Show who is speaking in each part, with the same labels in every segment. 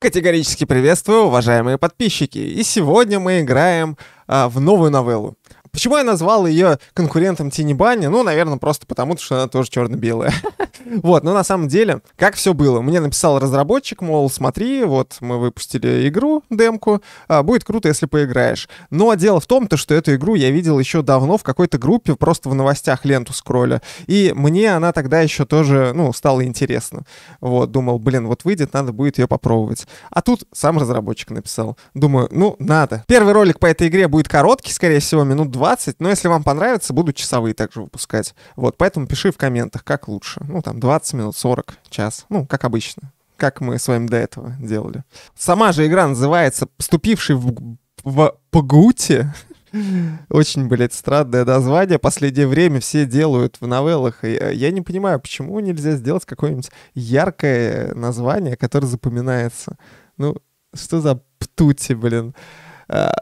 Speaker 1: Категорически приветствую, уважаемые подписчики. И сегодня мы играем а, в новую новеллу. Почему я назвал ее конкурентом Тини Банни? Ну, наверное, просто потому, что она тоже черно-белая. вот, но на самом деле, как все было? Мне написал разработчик, мол, смотри, вот мы выпустили игру, демку, а, будет круто, если поиграешь. Но дело в том, то, что эту игру я видел еще давно в какой-то группе, просто в новостях ленту скролля. И мне она тогда еще тоже, ну, стала интересна. Вот, думал, блин, вот выйдет, надо будет ее попробовать. А тут сам разработчик написал. Думаю, ну, надо. Первый ролик по этой игре будет короткий, скорее всего, минут 20, но если вам понравится, буду часовые также выпускать. Вот, поэтому пиши в комментах, как лучше. Ну, там, 20 минут, 40, час. Ну, как обычно. Как мы с вами до этого делали. Сама же игра называется «Поступивший в, в Пагуте». Очень, блядь, странное название. Последнее время все делают в новеллах. И э, я не понимаю, почему нельзя сделать какое-нибудь яркое название, которое запоминается. Ну, что за птути, блин. А,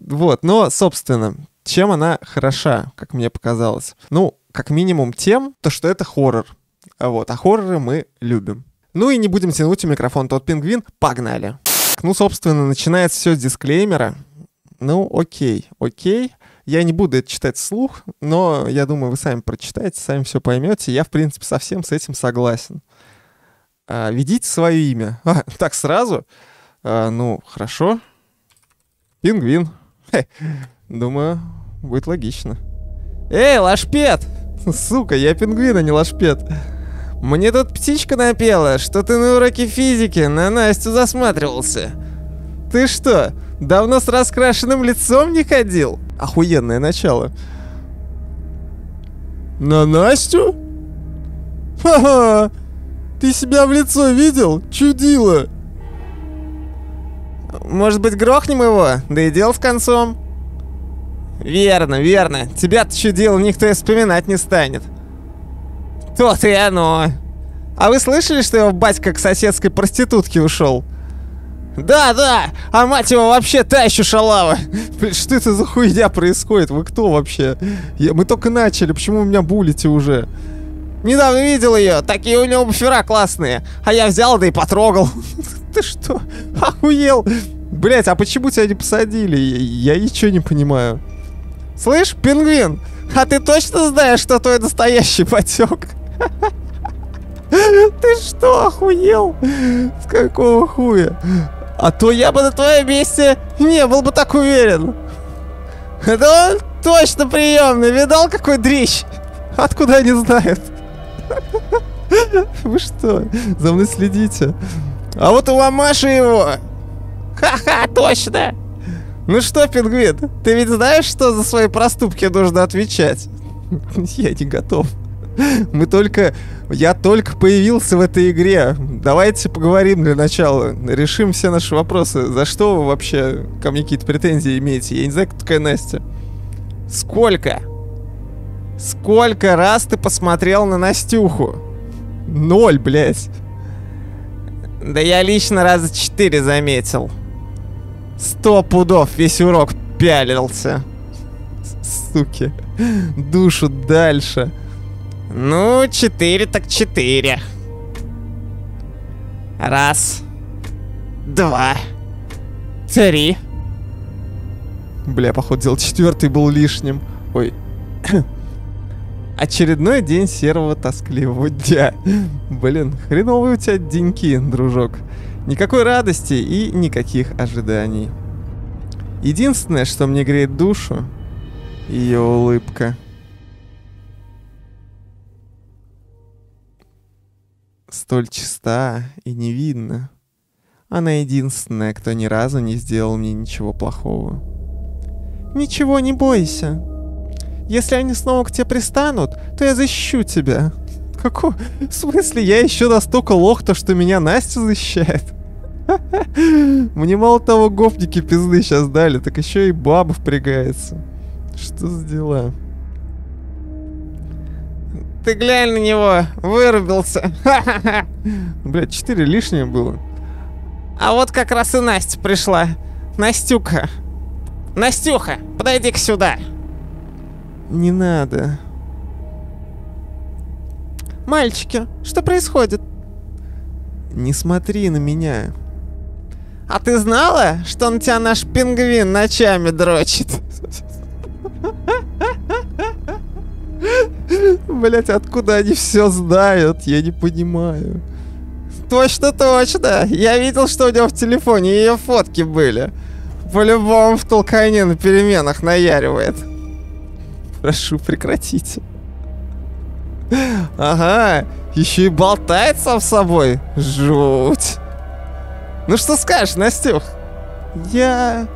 Speaker 1: вот, но, собственно, чем она хороша, как мне показалось? Ну, как минимум тем, то, что это хоррор. Вот, а хорроры мы любим. Ну и не будем тянуть у микрофон тот пингвин, погнали. Ну, собственно, начинается все с дисклеймера. Ну, окей, окей. Я не буду это читать вслух, но я думаю, вы сами прочитаете, сами все поймете. Я, в принципе, совсем с этим согласен. А, ведите свое имя. А, так сразу? А, ну, хорошо. Пингвин. Хе. Думаю, будет логично. Эй, лашпет! Сука, я пингвин, а не лашпет. Мне тут птичка напела, что ты на уроке физики на Настю засматривался. Ты что, давно с раскрашенным лицом не ходил? Охуенное начало. На Настю? Ха-ха! Ты себя в лицо видел? Чудило! Может быть, грохнем его? Да и дел с концом. Верно, верно. Тебя-то чудило никто и вспоминать не станет. То-то и оно. А вы слышали, что его батька к соседской проститутке ушел? Да, да, а мать его вообще та еще шалава. Блин, что это за хуйня происходит? Вы кто вообще? Я, мы только начали, почему вы меня булите уже? Недавно видел ее, такие у него буфера классные. А я взял, да и потрогал. Ты что, охуел? Блять, а почему тебя не посадили? Я ничего не понимаю. Слышь, пингвин, а ты точно знаешь, что твой настоящий потек? Ты что, охуел? С какого хуя? А то я бы на твоем месте не был бы так уверен. Это он точно приемный. Видал, какой дрищ? Откуда они знают? Вы что, за мной следите? А вот у мамаши его. Ха-ха, точно. Ну что, пингвин, ты ведь знаешь, что за свои проступки нужно отвечать? Я не готов. Мы только... Я только появился в этой игре. Давайте поговорим для начала. Решим все наши вопросы. За что вы вообще ко мне какие-то претензии имеете? Я не знаю, кто такая Настя. Сколько? Сколько раз ты посмотрел на Настюху? Ноль, блядь. Да я лично раза четыре заметил. Сто пудов весь урок пялился. Суки. Душу дальше. Ну, четыре так четыре. Раз. Два. Три. Бля, походу, делал четвертый был лишним. Ой. Очередной день серого тоскливого дня. Блин, хреновые у тебя деньки, дружок. Никакой радости и никаких ожиданий. Единственное, что мне греет душу, ее улыбка. Столь чиста и невинна. Она единственная, кто ни разу не сделал мне ничего плохого. Ничего не бойся. Если они снова к тебе пристанут, то я защищу тебя. Какого? В смысле, я еще настолько лох, то что меня Настя защищает? Мне мало того гопники пизды сейчас дали, так еще и баба впрягается. Что за дела? Ты глянь на него, вырубился. Блять, четыре лишнее было. А вот как раз и Настя пришла. Настюка. Настюха, подойди-ка сюда. Не надо. Мальчики, что происходит? Не смотри на меня. А ты знала, что на тебя наш пингвин ночами дрочит? Блять, откуда они все знают? Я не понимаю. Точно, точно. Я видел, что у него в телефоне ее фотки были. По-любому в толкайне на переменах наяривает. Прошу, прекратите. Ага, еще и болтает сам собой. Жуть. Ну что скажешь, Настюх? Я...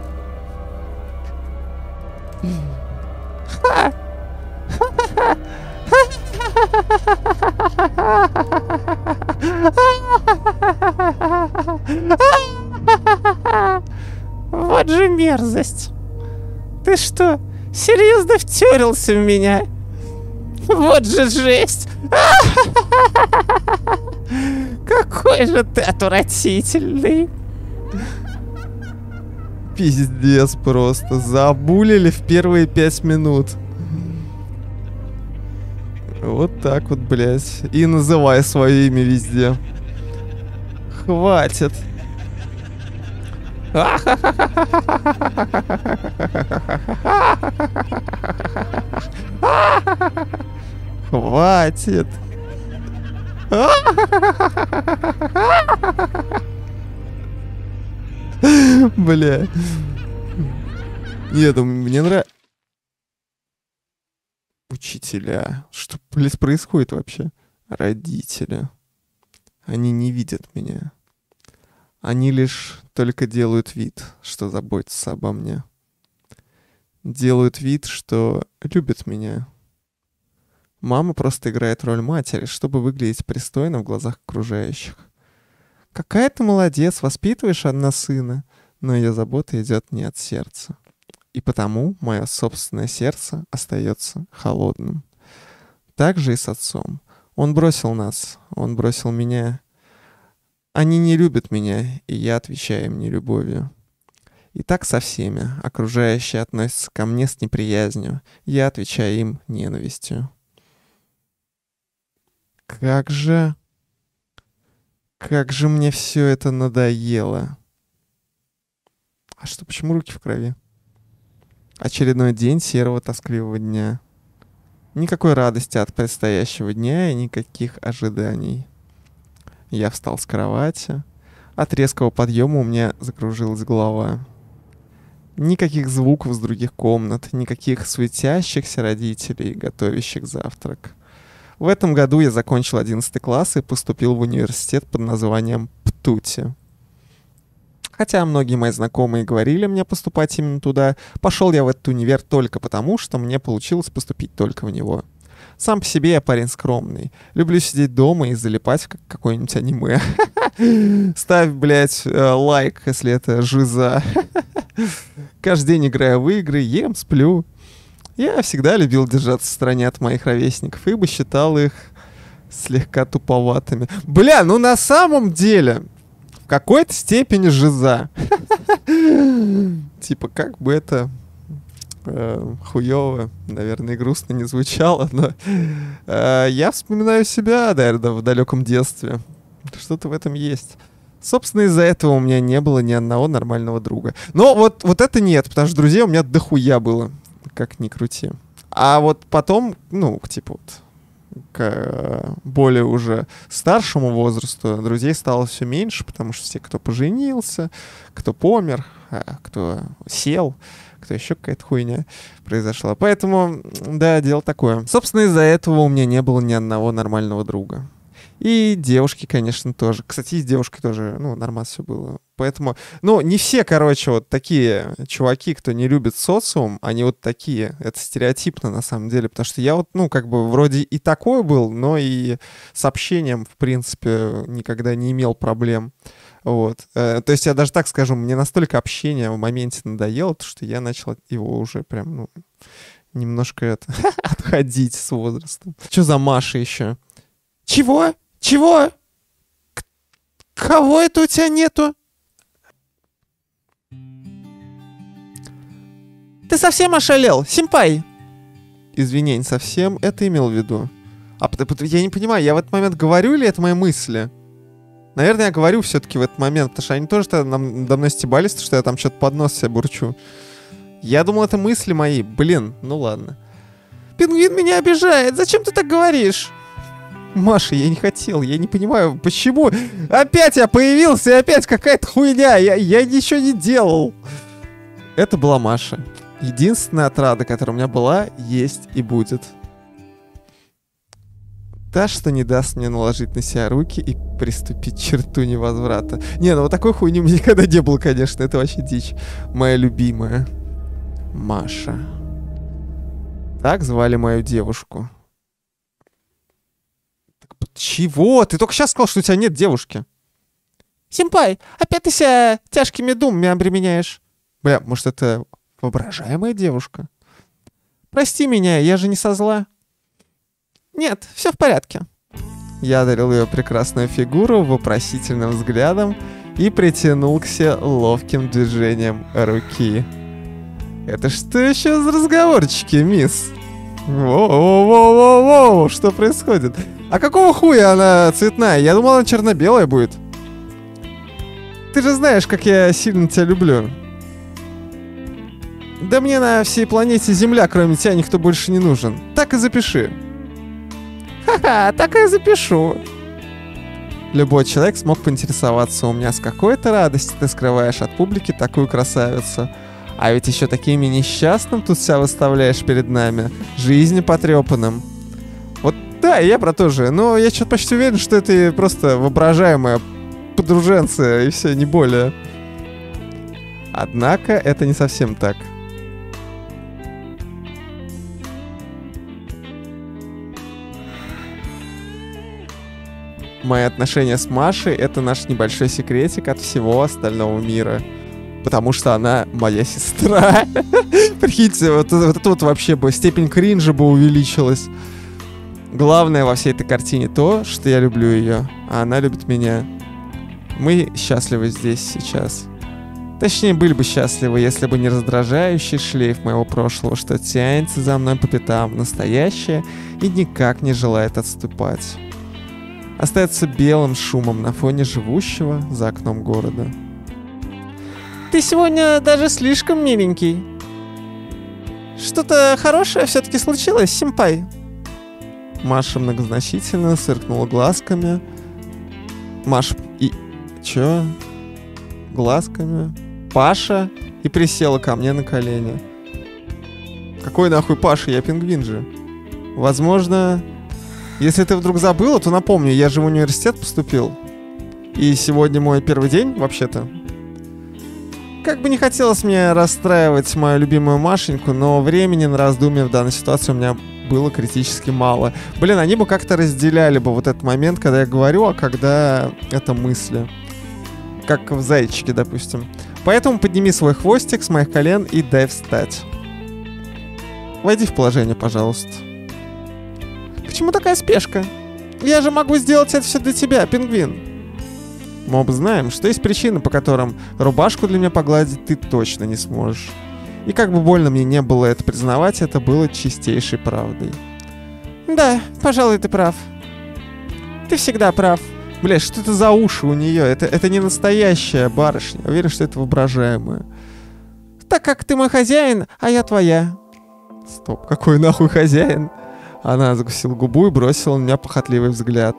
Speaker 1: Вот же мерзость. Ты что, серьезно втюрился в меня? Вот же жесть. Какой же ты отвратительный. Пиздец просто. Забулили в первые пять минут. Вот так вот, блядь. И называй свое имя везде. Хватит. Хватит. Бля. Нет, мне нравится учителя. Что, блядь, происходит вообще? Родители. Они не видят меня. Они лишь только делают вид, что заботятся обо мне. Делают вид, что любят меня. Мама просто играет роль матери, чтобы выглядеть пристойно в глазах окружающих. Какая ты молодец, воспитываешь одна сына, но ее забота идет не от сердца и потому мое собственное сердце остается холодным. Так же и с отцом. Он бросил нас, он бросил меня. Они не любят меня, и я отвечаю им нелюбовью. И так со всеми. Окружающие относятся ко мне с неприязнью. Я отвечаю им ненавистью. Как же... Как же мне все это надоело. А что, почему руки в крови? Очередной день серого тоскливого дня. Никакой радости от предстоящего дня и никаких ожиданий. Я встал с кровати. От резкого подъема у меня закружилась голова. Никаких звуков с других комнат, никаких светящихся родителей, готовящих завтрак. В этом году я закончил 11 класс и поступил в университет под названием ПТУТИ. Хотя многие мои знакомые говорили мне поступать именно туда, пошел я в этот универ только потому, что мне получилось поступить только в него. Сам по себе я парень скромный. Люблю сидеть дома и залипать как какое-нибудь аниме. Ставь, блядь, э, лайк, если это жиза. Каждый день играю в игры, ем, сплю. Я всегда любил держаться в стороне от моих ровесников, ибо считал их слегка туповатыми. Бля, ну на самом деле, в какой-то степени жиза. Типа, как бы это э, хуево, наверное, грустно не звучало, но э, я вспоминаю себя, наверное, в далеком детстве. Что-то в этом есть. Собственно, из-за этого у меня не было ни одного нормального друга. Но вот, вот это нет, потому что друзей у меня дохуя было, как ни крути. А вот потом, ну, типа вот, к более уже старшему возрасту друзей стало все меньше, потому что все, кто поженился, кто помер, а, кто сел, кто еще какая-то хуйня произошла. Поэтому, да, дело такое. Собственно, из-за этого у меня не было ни одного нормального друга. И девушки, конечно, тоже. Кстати, с девушкой тоже, ну, нормально все было. Поэтому, ну, не все, короче, вот такие чуваки, кто не любит социум, они вот такие. Это стереотипно, на самом деле. Потому что я вот, ну, как бы вроде и такой был, но и с общением, в принципе, никогда не имел проблем. Вот. Э, то есть я даже так скажу, мне настолько общение в моменте надоело, что я начал его уже прям, ну, немножко это, отходить с возрастом. Что за Маша еще? Чего? Чего? К кого это у тебя нету? Ты совсем ошалел, симпай? Извини, не совсем это имел в виду. А я не понимаю, я в этот момент говорю или это мои мысли? Наверное, я говорю все-таки в этот момент, потому что они тоже тогда надо мной стебались, что я там что-то под нос себе бурчу. Я думал, это мысли мои. Блин, ну ладно. Пингвин меня обижает. Зачем ты так говоришь? Маша, я не хотел, я не понимаю, почему. Опять я появился, и опять какая-то хуйня. Я, я ничего не делал. Это была Маша. Единственная отрада, которая у меня была, есть и будет. Та, что не даст мне наложить на себя руки и приступить к черту невозврата. Не, ну вот такой хуйни меня никогда не было, конечно. Это вообще дичь. Моя любимая. Маша. Так звали мою девушку. Чего? Ты только сейчас сказал, что у тебя нет девушки. Симпай, опять ты себя тяжкими думами обременяешь. Бля, может, это воображаемая девушка? Прости меня, я же не со зла. Нет, все в порядке. Я одарил ее прекрасную фигуру вопросительным взглядом и притянул к себе ловким движением руки. Это что еще за разговорчики, мисс? Воу-воу-воу-воу, что происходит? А какого хуя она цветная? Я думал, она черно-белая будет. Ты же знаешь, как я сильно тебя люблю. Да мне на всей планете Земля, кроме тебя, никто больше не нужен. Так и запиши. Ха-ха, так и запишу. Любой человек смог поинтересоваться у меня, с какой-то радости ты скрываешь от публики такую красавицу. А ведь еще такими несчастным тут себя выставляешь перед нами. Жизни потрепанным. Вот да, я про то же. Но я что-то почти уверен, что это просто воображаемая подруженция и все, не более. Однако это не совсем так. Мои отношения с Машей — это наш небольшой секретик от всего остального мира потому что она моя сестра. Прикиньте, вот, вот это вот вообще бы степень кринжа бы увеличилась. Главное во всей этой картине то, что я люблю ее, а она любит меня. Мы счастливы здесь сейчас. Точнее, были бы счастливы, если бы не раздражающий шлейф моего прошлого, что тянется за мной по пятам в настоящее и никак не желает отступать. Остается белым шумом на фоне живущего за окном города. Ты сегодня даже слишком миленький. Что-то хорошее все-таки случилось, симпай. Маша многозначительно сыркнула глазками. Маша и... Чё? Глазками. Паша и присела ко мне на колени. Какой нахуй Паша? Я пингвин же. Возможно, если ты вдруг забыла, то напомню, я же в университет поступил. И сегодня мой первый день, вообще-то. Как бы не хотелось мне расстраивать мою любимую Машеньку, но времени на раздумье в данной ситуации у меня было критически мало. Блин, они бы как-то разделяли бы вот этот момент, когда я говорю, а когда это мысли. Как в зайчике, допустим. Поэтому подними свой хвостик с моих колен и дай встать. Войди в положение, пожалуйста. Почему такая спешка? Я же могу сделать это все для тебя, пингвин. Мы оба знаем, что есть причины, по которым рубашку для меня погладить ты точно не сможешь. И как бы больно мне не было это признавать, это было чистейшей правдой. Да, пожалуй, ты прав. Ты всегда прав. Бля, что это за уши у нее? Это, это не настоящая барышня. Уверен, что это воображаемая. Так как ты мой хозяин, а я твоя. Стоп, какой нахуй хозяин? Она закусила губу и бросила на меня похотливый взгляд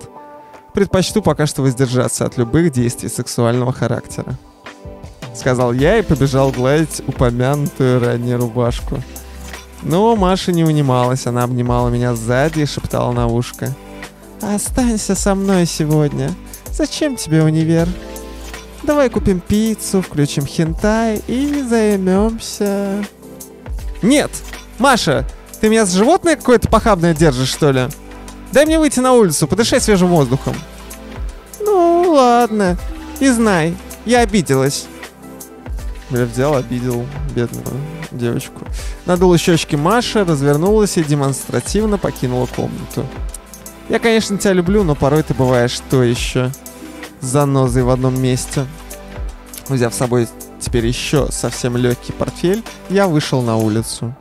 Speaker 1: предпочту пока что воздержаться от любых действий сексуального характера. Сказал я и побежал гладить упомянутую ранее рубашку. Но Маша не унималась, она обнимала меня сзади и шептала на ушко. «Останься со мной сегодня. Зачем тебе универ? Давай купим пиццу, включим хентай и займемся...» «Нет! Маша, ты меня с животное какое-то похабное держишь, что ли?» Дай мне выйти на улицу, подышать свежим воздухом. Ну, ладно. И знай, я обиделась. Я взял, обидел бедную девочку. Надула щечки Маша, развернулась и демонстративно покинула комнату. Я, конечно, тебя люблю, но порой ты бываешь то еще. Занозой в одном месте. Взяв с собой теперь еще совсем легкий портфель, я вышел на улицу.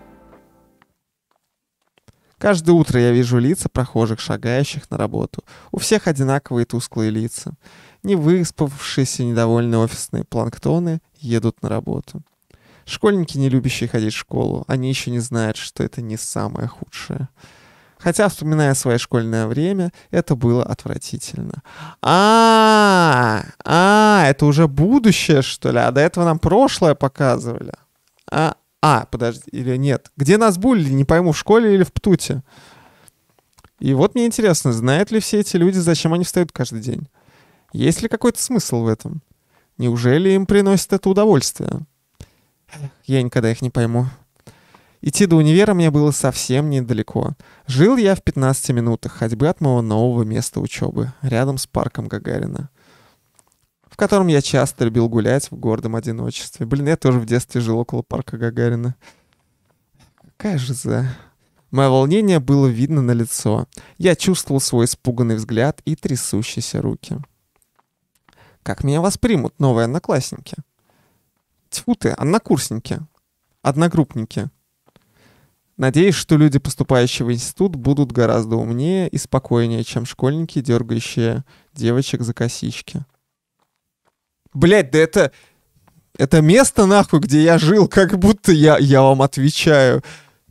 Speaker 1: Каждое утро я вижу лица прохожих, шагающих на работу. У всех одинаковые тусклые лица. Не выспавшиеся недовольные офисные планктоны едут на работу. Школьники, не любящие ходить в школу, они еще не знают, что это не самое худшее. Хотя, вспоминая свое школьное время, это было отвратительно. А, а, это уже будущее, что ли? А до этого нам прошлое показывали. А, а, подожди, или нет? Где нас булили, не пойму, в школе или в птуте? И вот мне интересно, знают ли все эти люди, зачем они встают каждый день? Есть ли какой-то смысл в этом? Неужели им приносит это удовольствие? Я никогда их не пойму. Идти до универа мне было совсем недалеко. Жил я в 15 минутах ходьбы от моего нового места учебы, рядом с парком Гагарина, в котором я часто любил гулять в гордом одиночестве. Блин, я тоже в детстве жил около парка Гагарина. Какая же за... Мое волнение было видно на лицо. Я чувствовал свой испуганный взгляд и трясущиеся руки. Как меня воспримут новые одноклассники? Тьфу ты, однокурсники, одногруппники. Надеюсь, что люди, поступающие в институт, будут гораздо умнее и спокойнее, чем школьники, дергающие девочек за косички. Блять, да это... Это место, нахуй, где я жил, как будто я, я вам отвечаю.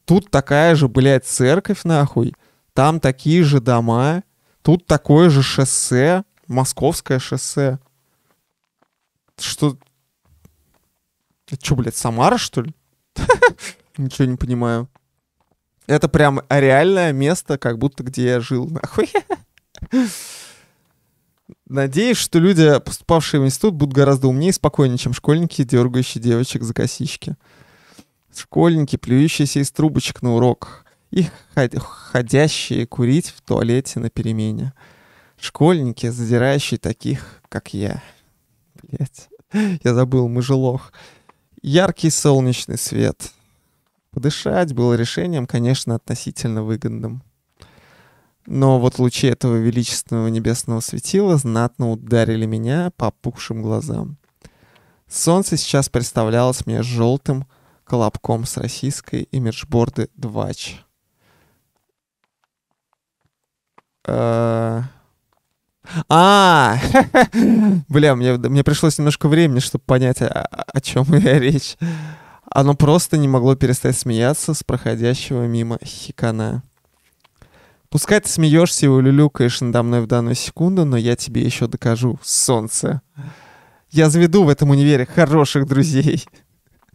Speaker 1: Тут такая же, блядь, церковь, нахуй. Там такие же дома. Тут такое же шоссе. Московское шоссе. Что... Это что, блядь, Самара, что ли? Ничего не понимаю. Это прям реальное место, как будто где я жил, нахуй. Надеюсь, что люди, поступавшие в институт, будут гораздо умнее и спокойнее, чем школьники, дергающие девочек за косички. Школьники, плюющиеся из трубочек на уроках. И ходящие курить в туалете на перемене. Школьники, задирающие таких, как я. Блять. Я забыл, мыжелох. Яркий солнечный свет. Подышать было решением, конечно, относительно выгодным. Но вот лучи этого величественного небесного светила знатно ударили меня по опухшим глазам. Солнце сейчас представлялось мне желтым колобком с российской имиджборды «Двач». А, а бля, мне, мне пришлось немножко времени, чтобы понять, о, о чем я речь. Оно просто не могло перестать смеяться с проходящего мимо хикана. Пускай ты смеешься и улюлюкаешь надо мной в данную секунду, но я тебе еще докажу, солнце. Я заведу в этом универе хороших друзей.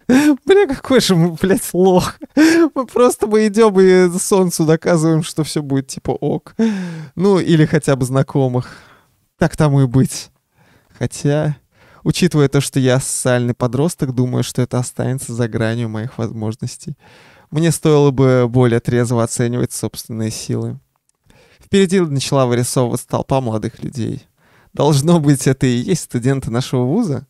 Speaker 1: Бля, какой же мы, блядь, лох. Мы просто мы идем и солнцу доказываем, что все будет типа ок. Ну, или хотя бы знакомых. Так тому и быть. Хотя, учитывая то, что я социальный подросток, думаю, что это останется за гранью моих возможностей. Мне стоило бы более трезво оценивать собственные силы. Впереди начала вырисовываться толпа молодых людей. Должно быть, это и есть студенты нашего вуза?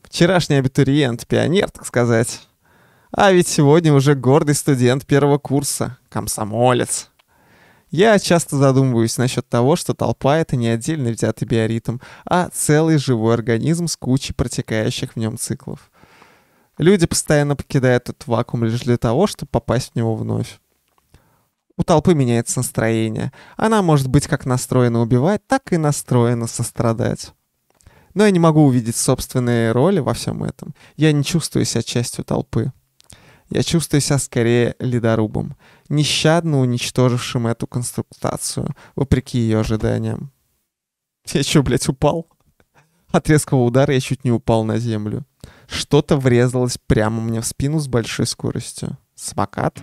Speaker 1: Вчерашний абитуриент, пионер, так сказать. А ведь сегодня уже гордый студент первого курса, комсомолец. Я часто задумываюсь насчет того, что толпа — это не отдельно взятый биоритм, а целый живой организм с кучей протекающих в нем циклов. Люди постоянно покидают этот вакуум лишь для того, чтобы попасть в него вновь. У толпы меняется настроение. Она может быть как настроена убивать, так и настроена сострадать. Но я не могу увидеть собственные роли во всем этом. Я не чувствую себя частью толпы. Я чувствую себя скорее ледорубом, нещадно уничтожившим эту конструктацию, вопреки ее ожиданиям. Я что, блядь, упал? От резкого удара я чуть не упал на землю. Что-то врезалось прямо мне в спину с большой скоростью. Самокат?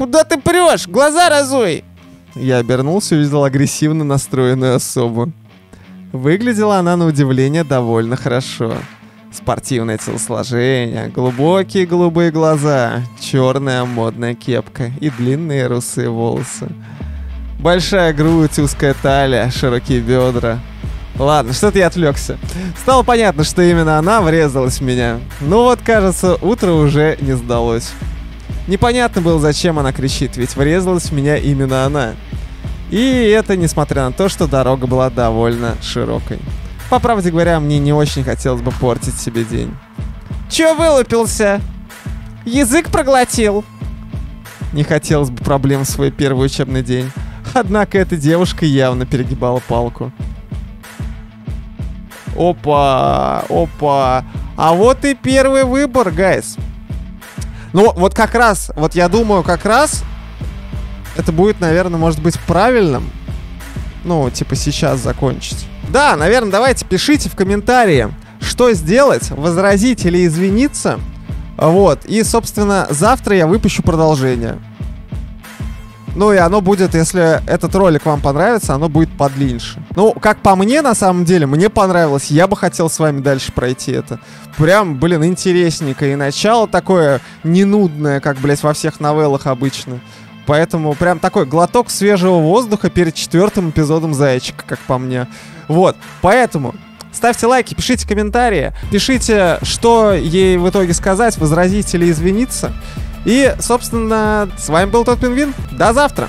Speaker 1: «Куда ты прешь? Глаза разуй!» Я обернулся и увидел агрессивно настроенную особу. Выглядела она на удивление довольно хорошо. Спортивное телосложение, глубокие голубые глаза, черная модная кепка и длинные русые волосы. Большая грудь, узкая талия, широкие бедра. Ладно, что-то я отвлекся. Стало понятно, что именно она врезалась в меня. Ну вот, кажется, утро уже не сдалось. Непонятно было, зачем она кричит, ведь врезалась в меня именно она. И это несмотря на то, что дорога была довольно широкой. По правде говоря, мне не очень хотелось бы портить себе день. Чё вылупился? Язык проглотил? Не хотелось бы проблем в свой первый учебный день. Однако эта девушка явно перегибала палку. Опа, опа. А вот и первый выбор, гайс. Ну, вот как раз, вот я думаю, как раз это будет, наверное, может быть правильным. Ну, типа сейчас закончить. Да, наверное, давайте пишите в комментарии, что сделать, возразить или извиниться. Вот, и, собственно, завтра я выпущу продолжение. Ну и оно будет, если этот ролик вам понравится, оно будет подлиннее. Ну, как по мне, на самом деле, мне понравилось. Я бы хотел с вами дальше пройти это. Прям, блин, интересненько. И начало такое ненудное, как, блядь, во всех новеллах обычно. Поэтому прям такой глоток свежего воздуха перед четвертым эпизодом «Зайчика», как по мне. Вот, поэтому Ставьте лайки, пишите комментарии, пишите, что ей в итоге сказать, возразить или извиниться. И, собственно, с вами был тот пингвин. До завтра!